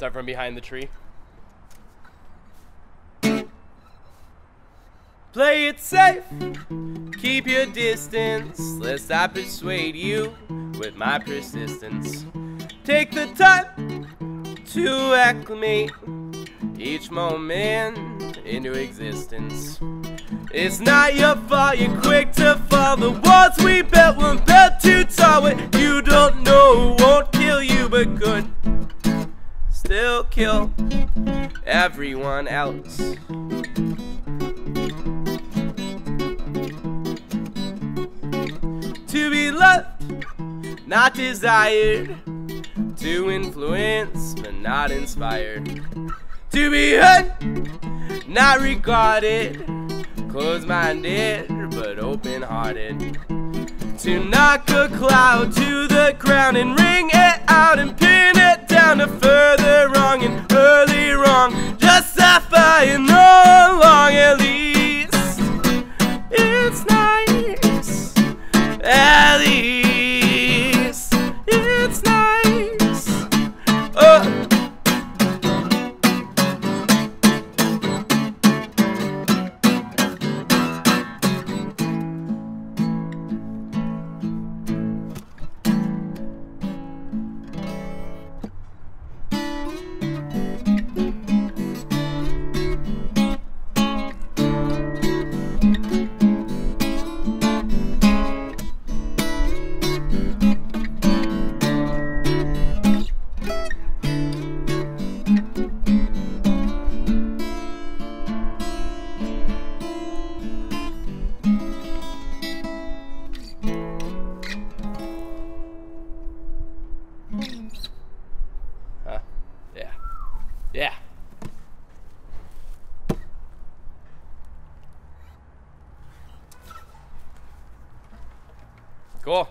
Start from behind the tree. Play it safe, keep your distance, lest I persuade you with my persistence. Take the time to acclimate each moment into existence. It's not your fault you're quick to fall. The walls we built weren't built too tall. What you don't know won't kill you, but could still kill everyone else. To be loved, not desired. To influence, but not inspired. To be heard, not regarded. Closed minded, but open hearted. To knock a cloud to the ground and ring it out and pin it down to further wrong and early wrong. Justifying no Yeah. Cool.